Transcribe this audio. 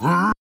Huh?